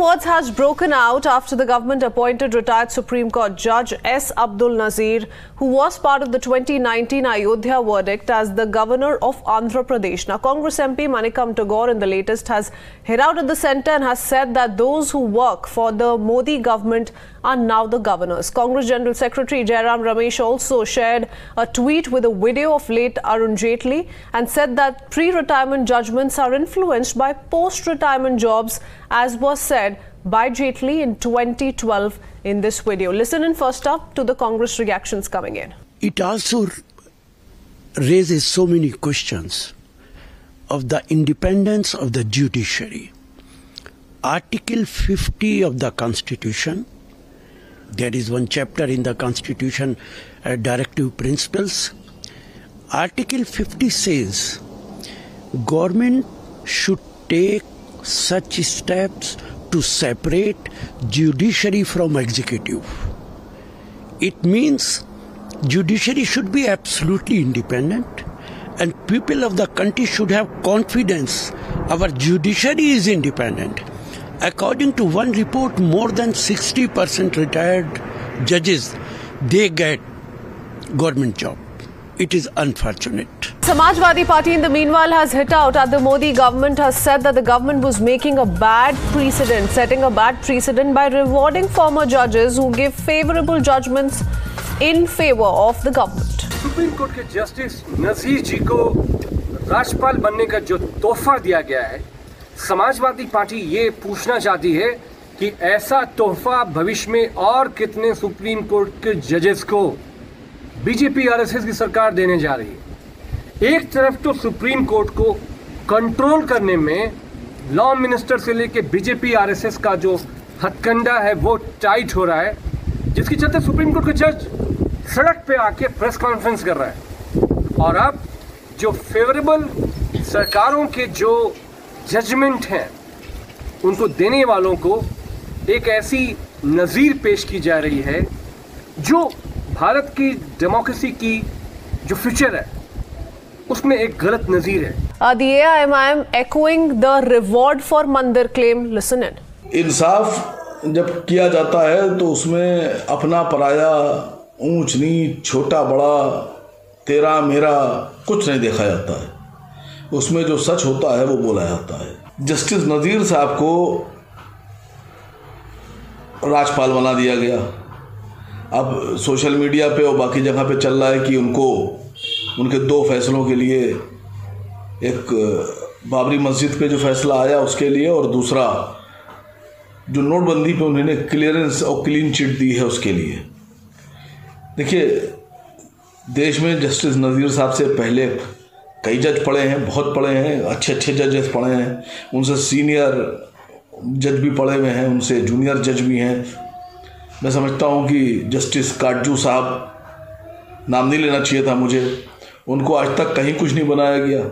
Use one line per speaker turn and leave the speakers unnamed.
words has broken out after the government appointed retired Supreme Court Judge S. Abdul Nazir, who was part of the 2019 Ayodhya verdict as the governor of Andhra Pradesh. Now, Congress MP Manikam Tagore in the latest has hit out at the centre and has said that those who work for the Modi government are now the governors. Congress General Secretary Jairam Ramesh also shared a tweet with a video of late Arun Jaitley and said that pre-retirement judgments are influenced by post-retirement jobs as was said by Jaitley in 2012 in this video. Listen in first up to the Congress reactions coming in.
It also raises so many questions of the independence of the judiciary. Article 50 of the Constitution, there is one chapter in the Constitution, uh, Directive Principles. Article 50 says government should take such steps to separate judiciary from executive. It means judiciary should be absolutely independent and people of the country should have confidence our judiciary is independent. According to one report, more than 60% retired judges, they get government job. It is unfortunate.
Samajwadi Party in the meanwhile has hit out at the Modi government has said that the government was making a bad precedent, setting a bad precedent by rewarding former judges who give favorable judgments in favor of the government.
Supreme court के justice Nazeer ji को राज्यपाल बनने का जो तोहफा दिया गया है समाजवादी पार्टी ये पूछना चाहती है कि ऐसा तोहफा भविष्य में और कितने सुप्रीम कोर्ट के जजेस को बीजेपी आरएसएस की सरकार देने जा रही है। एक तरफ़ तो सुप्रीम कोर्ट को कंट्रोल करने में लॉ मिनिस्टर से लेके बीजेपी आरएसएस का जो हथकंडा है, वो टाइट हो रहा है, जिसके चलते सुप्रीम कोर्ट का जज सड़क पे आके प्रेस कॉन्फ्रेंस कर रहा है। और अब जो फेवरेबल सरकारों के जो जजमेंट हैं, उनको देने वालों को एक ऐसी नज़ीर पेश की जा रही है, जो भारत की डेमोक्रेसी की जो फ्यूचर है उसमें एक गलत नज़ीर है
the AIMIM echoing the reward for Mandir claim. Listen in.
इंसाफ जब किया जाता है तो उसमें अपना पराया ऊंच नीच छोटा बड़ा तेरा मेरा कुछ नहीं देखा जाता है उसमें जो सच होता है वो बोला जाता है जस्टिस नज़ीर साहब को राजपाल बना दिया गया अब सोशल मीडिया पे और बाकी जगह पे चल रहा है कि उनको, उनके दो फैसलों के लिए एक, बाबरी मस्जिद पे जो फैसला आया उसके लिए और दूसरा, जो नोटबंदी पे उन्होंने क्लियरेंस और क्लीन चिट दी है उसके लिए। देखिए, देश में जस्टिस नज़ीर साहब से पहले कई जज पढ़े हैं, बहुत पढ़े हैं, अच्छे अच्छे जजेस पढ़े हैं। उनसे सीनियर जज भी पढ़े हुए हैं, उनसे जूनियर जज भी हैं। मैं समझता हूँ कि जस्टिस काटजू साहब नाम नहीं लेना चाहिए था मुझे। उनको आज तक कहीं कुछ नहीं बनाया गया।